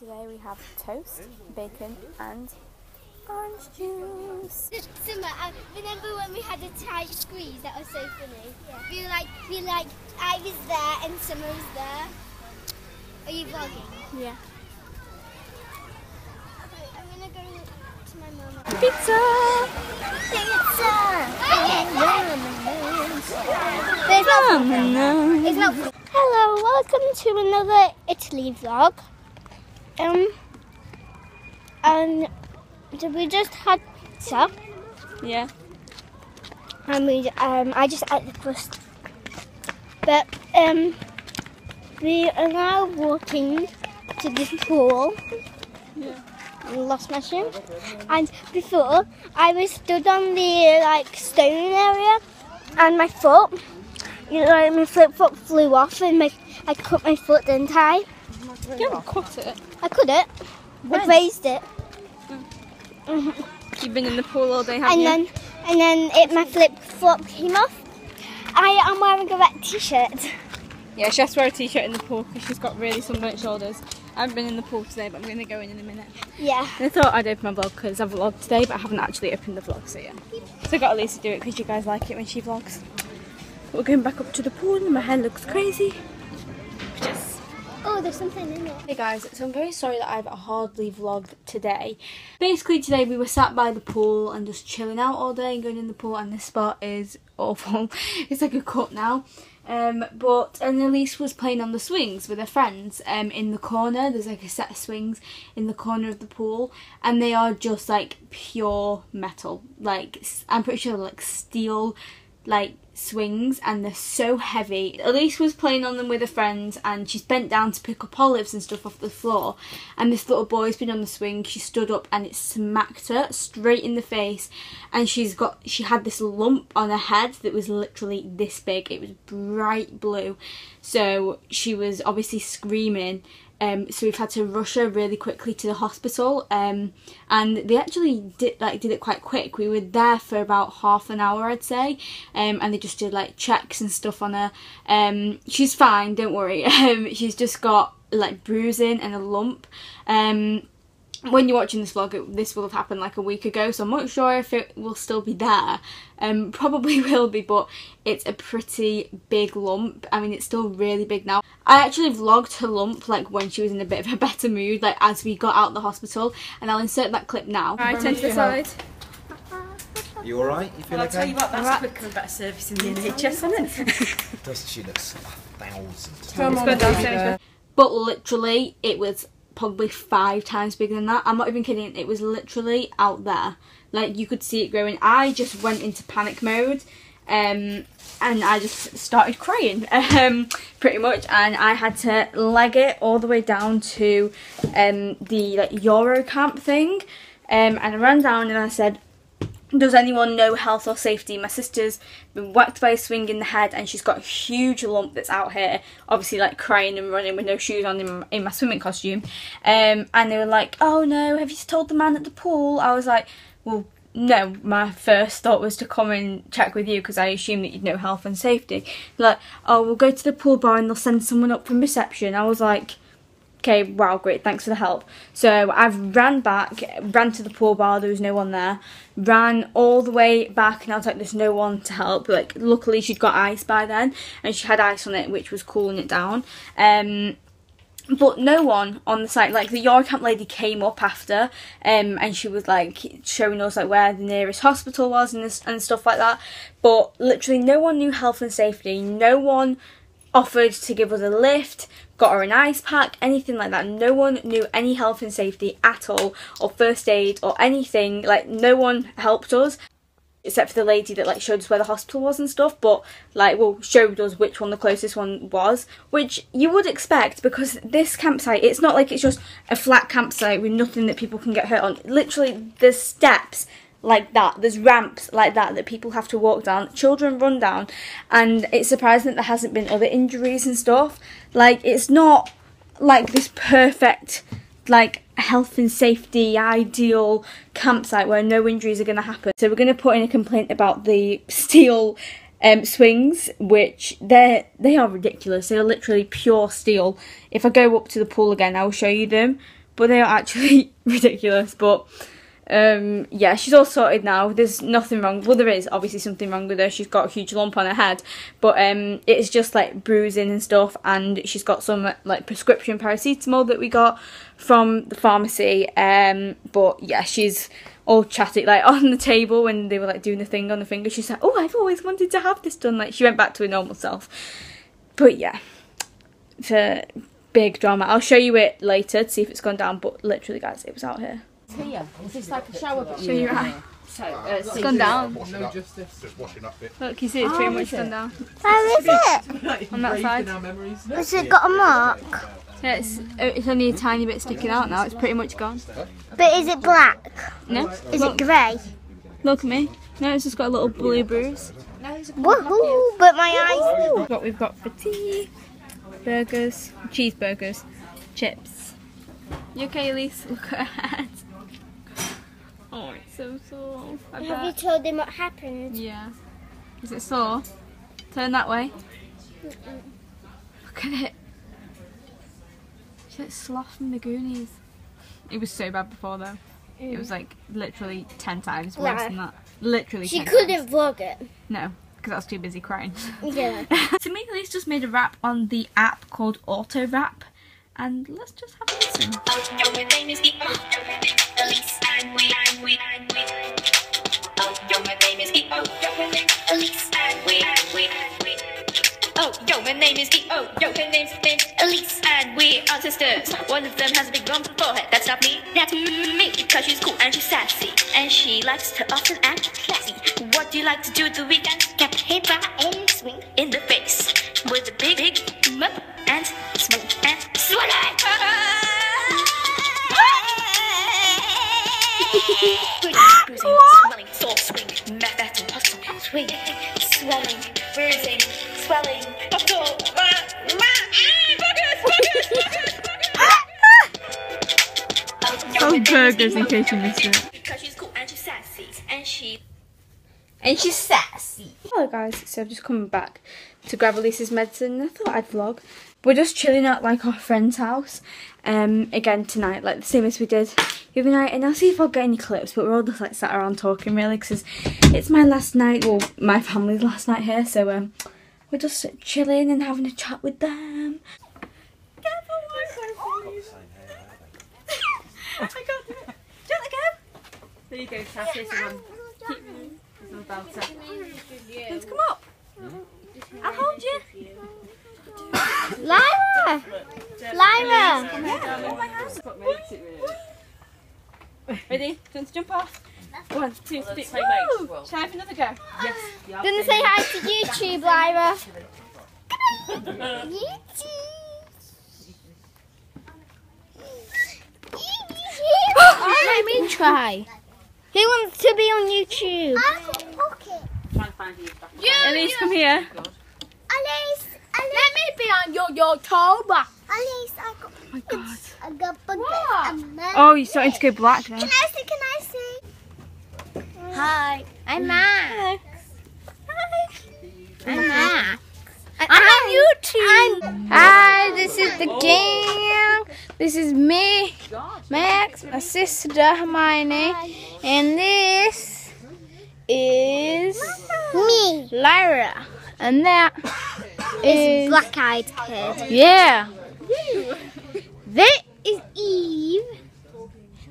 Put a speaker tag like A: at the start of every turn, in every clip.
A: today we have toast, bacon, and orange juice.
B: Summer, I remember when we had a tight squeeze? That was so funny. We were like, we were like, I was there and Summer was there. Are you vlogging?
A: Yeah.
B: Okay, I'm gonna go to my mum.
A: Pizza!
B: There's no It's not. Hello, welcome to another Italy vlog. Um, and so we just had pizza,
A: Yeah.
B: and we um I just ate the crust. But um, we are now walking to the pool.
A: Yeah.
B: Lost my shoe. And before I was stood on the like stone area, and my foot, you know, my flip flop flew off, and my I cut my foot, didn't I?
A: You haven't cut it.
B: I couldn't. I
A: When?
B: grazed it, mm.
A: You've been in the pool all day, haven't
B: and
A: you?
B: then and then it my flip flop came off. I am wearing a red t-shirt.
A: Yeah, she has to wear a t-shirt in the pool because she's got really sunburnt shoulders. I haven't been in the pool today, but I'm going to go in in a minute.
B: Yeah.
A: And I thought I'd open my vlog because I've vlogged today, but I haven't actually opened the vlog, so yeah. So I got Elise to do it because you guys like it when she vlogs. We're going back up to the pool and my hair looks crazy.
B: Oh, there's something in it.
A: Hey guys, so I'm very sorry that I've hardly vlogged today. Basically today we were sat by the pool and just chilling out all day and going in the pool and this spot is awful. It's like a cut now. Um, but and Elise was playing on the swings with her friends um, in the corner. There's like a set of swings in the corner of the pool and they are just like pure metal. Like I'm pretty sure like steel like swings and they're so heavy. Elise was playing on them with her friends and she's bent down to pick up olives and stuff off the floor and this little boy's been on the swing. She stood up and it smacked her straight in the face and she's got she had this lump on her head that was literally this big. It was bright blue. So she was obviously screaming um, so we've had to rush her really quickly to the hospital, um, and they actually did like did it quite quick. We were there for about half an hour, I'd say, um, and they just did like checks and stuff on her. Um, she's fine, don't worry. Um, she's just got like bruising and a lump. Um, when you're watching this vlog, it, this will have happened like a week ago, so I'm not sure if it will still be there. Um, probably will be, but it's a pretty big lump. I mean, it's still really big now. I actually vlogged her lump like when she was in a bit of a better mood, like as we got out of the hospital, and I'll insert that clip now. Right, turn to the side.
C: You alright? You feel
D: Well, I'll tell you what, that's quicker and better service in the NHS, isn't it?
C: Doesn't she looks a thousand?
A: Let's go downstairs. But literally, it was probably five times bigger than that. I'm not even kidding. It was literally out there. Like you could see it growing. I just went into panic mode, um, and I just started crying, um, pretty much. And I had to leg it all the way down to um, the like Eurocamp thing, um, and I ran down and I said, does anyone know health or safety? My sister's been whacked by a swing in the head and she's got a huge lump that's out here, obviously like crying and running with no shoes on in, in my swimming costume. Um, and they were like, oh no, have you told the man at the pool? I was like, well, no, my first thought was to come and check with you because I assumed that you'd know health and safety. Like, oh, we'll go to the pool bar and they'll send someone up from reception. I was like, okay, wow, great, thanks for the help. So I've ran back, ran to the pool bar, there was no one there, ran all the way back, and I was like, there's no one to help. Like, luckily she'd got ice by then, and she had ice on it, which was cooling it down. Um, but no one on the site like the Eurocamp lady came up after um and she was like showing us like where the nearest hospital was and this, and stuff like that but literally no one knew health and safety no one offered to give us a lift got her an ice pack anything like that. No one knew any health and safety at all or first aid or anything. Like no one helped us except for the lady that like showed us where the hospital was and stuff but like well showed us which one the closest one was which you would expect because this campsite it's not like it's just a flat campsite with nothing that people can get hurt on. Literally the steps like that there's ramps like that that people have to walk down children run down and it's surprising that there hasn't been other injuries and stuff like it's not like this perfect like health and safety ideal campsite where no injuries are going to happen. So we're going to put in a complaint about the steel um, swings, which they're they are ridiculous. They are literally pure steel. If I go up to the pool again, I will show you them. but they are actually ridiculous. But um, yeah, she's all sorted now. There's nothing wrong. Well, there is obviously something wrong with her. She's got a huge lump on her head, but um, it's just like bruising and stuff. And she's got some like prescription paracetamol that we got from the pharmacy. Um, but yeah, she's all chatty like on the table when they were like doing the thing on the finger. She's like, "Oh, I've always wanted to have this done." Like she went back to her normal self. But yeah, it's a big drama. I'll show you it later to see if it's gone down. But literally, guys, it was out here.
D: Here, is this like a shower bit?
A: Show your eye.
D: So, uh,
A: It's gone down.
E: Washing up. Just washing up it.
A: Look, you see it's pretty much gone down
B: Where is it?
A: on that side.
B: Has it got a mark?
A: Yeah, it's, it's only a tiny bit sticking out now. It's pretty much gone.
B: But is it black?
A: No,
B: Is it grey?
A: look at me. No, it's just got a little blue bruise.
B: Woohoo! But my eyes.
A: What we've got for tea, burgers, cheeseburgers, chips. You okay, Elise? Look at her head. Oh, it's so sore. I
B: Have you told him what happened?
A: Yeah. Is it sore? Turn that way. Look at it. She's like Sloth from the Goonies. It was so bad before though. It was mm. like literally ten times worse than that. Literally.
B: She
A: 10
B: couldn't vlog it.
A: No, because I was too busy crying.
B: Yeah.
A: so me and Elise just made a rap on the app called AutoRap, and let's just have a.
F: Oh. Oh, your name is we. Oh, yo, my name is E.O. Yo, her name's name's Elise, and we are sisters. One of them has a big lump her forehead. That's not me. That's me because she's cool and she's sassy, and she likes to often act classy. What do you like to do the weekend? Get hit by and swing
A: Oh, burgers in case you missed it.
F: Because she's cool and she's sassy, and she
A: And she's sassy. Hello guys, so I've just come back to grab Elise's medicine. I thought I'd vlog. We're just chilling at like our friend's house. Um, again tonight, like the same as we did the other night. And I'll see if I'll get any clips. But we're all just like sat around talking really, because it's my last night. Well, my family's last night here, so um, we're just chilling and having a chat with them. I can't do it. Do it again.
D: There you go, Tash. Here's the one. Keep the belter.
A: Let's come up. Mm-hmm. I'll hold you.
B: Lyra! Lyra!
A: Ready? Do you want to jump off? One, two, three.
D: Say mate.
A: Shall I have another go?
D: Yes. Yeah.
B: Gonna say hi to YouTube, Lyra. YouTube. Let me try. Who wants to be on YouTube?
D: Try and find you back.
A: Elise, come here.
B: Alice, Let me be on your YouTube. Alice, I got,
A: Oh my god.
B: I got baguette.
A: Oh, you're starting to go black now.
B: Can I see? Can I see? Hi, I'm mm. Max. Hi. I'm Max. I'm on YouTube. Hi, this is the gang. This is me, Max, my sister Hermione, and this is me, Lyra, and that is black-eyed kid. Yeah. That is Eve.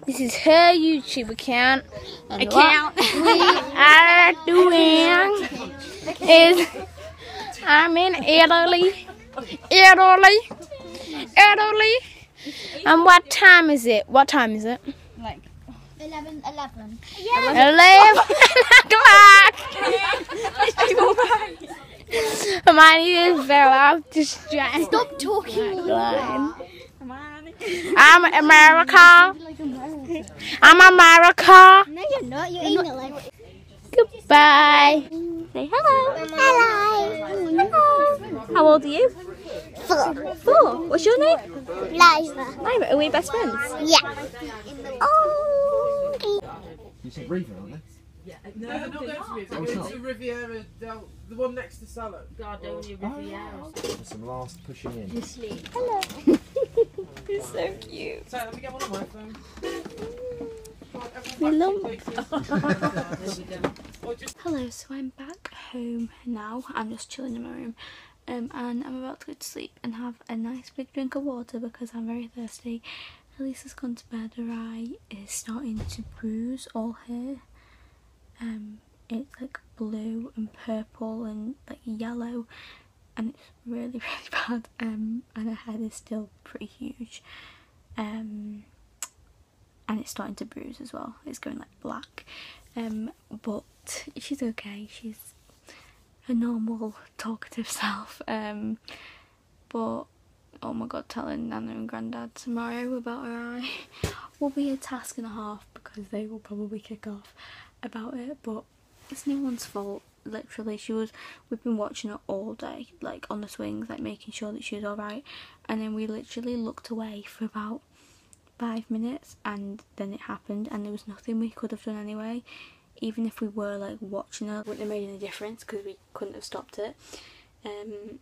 B: This is her YouTube account. And
A: Account.
B: What we are doing is I'm in Italy. Italy. Italy. And what time is it? What time is it?
A: Like
B: 11, 11. 11 o'clock. Hermione is very out distracted. Stop talking. I'm America. I'm America. No, you're not. You're England. Goodbye. Say hello. Hello. Hello.
A: How old are you?
B: Four.
A: Four. What's your name?
B: Lyra.
A: Lyra. Are we best friends?
B: Yeah. Oh.
C: You said Riva, aren't they?
E: No, they're not going to Riviera. Oh, they're Riviera, Del, the one next to Sallow.
D: God, only oh,
C: Riviera. Some last pushing in.
B: Hello.
A: He's so cute.
E: So let me get one on my phone.
A: We love- Hello, so I'm back home now. I'm just chilling in my room. Um, and I'm about to go to sleep and have a nice big drink of water because I'm very thirsty. Elisa's gone to bed. Her eye is starting to bruise all here. Um, it's like blue and purple and like yellow, and it's really really bad. Um, and her head is still pretty huge. Um, and it's starting to bruise as well. It's going like black. Um, but she's okay. She's her normal talkative self. Um, but oh my god, telling Nana and Grandad tomorrow about her eye will be a task and a half because they will probably kick off about it. But it's no one's fault. Literally, she was. We've been watching her all day, like on the swings, like making sure that she was all right. And then we literally looked away for about five minutes, and then it happened, and there was nothing we could have done anyway. Even if we were like watching her, wouldn't have made any difference because we couldn't have stopped it. Um,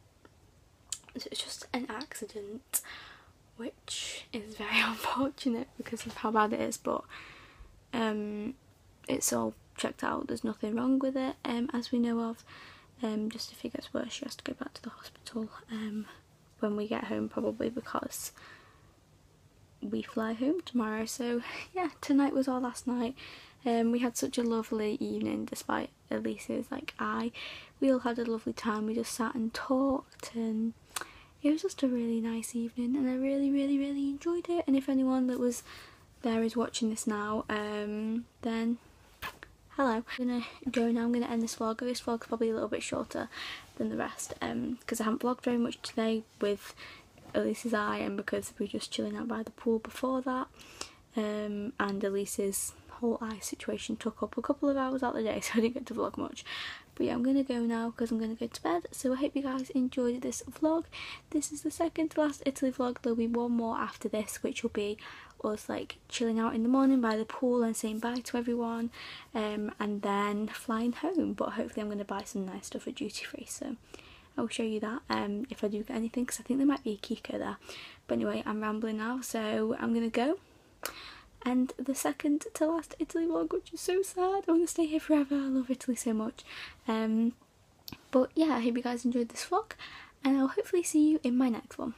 A: so it's just an accident, which is very unfortunate because of how bad it is. But um, it's all checked out. There's nothing wrong with it, um, as we know of. Um, just if it gets worse, she has to go back to the hospital um, when we get home, probably because we fly home tomorrow. So yeah, tonight was our last night. Um, we had such a lovely evening, despite Elise's like I We all had a lovely time. We just sat and talked, and it was just a really nice evening. And I really, really, really enjoyed it. And if anyone that was there is watching this now, um, then hello. I'm gonna go now. I'm gonna end this vlog. This vlog's probably a little bit shorter than the rest, um, because I haven't vlogged very much today with Elise's eye, and because we were just chilling out by the pool before that. Um, and Elise's whole eye situation took up a couple of hours out of the day, so I didn't get to vlog much. But yeah, I'm gonna go now because I'm gonna go to bed. So I hope you guys enjoyed this vlog. This is the second to last Italy vlog. There'll be one more after this, which will be us like chilling out in the morning by the pool and saying bye to everyone, um, and then flying home. But hopefully, I'm gonna buy some nice stuff at duty free. So. I'll show you that um, if I do get anything because I think there might be a Kiko there. But anyway, I'm rambling now, so I'm gonna go. And the second to last Italy vlog, which is so sad. I want to stay here forever. I love Italy so much. Um, but yeah, I hope you guys enjoyed this vlog, and I'll hopefully see you in my next one.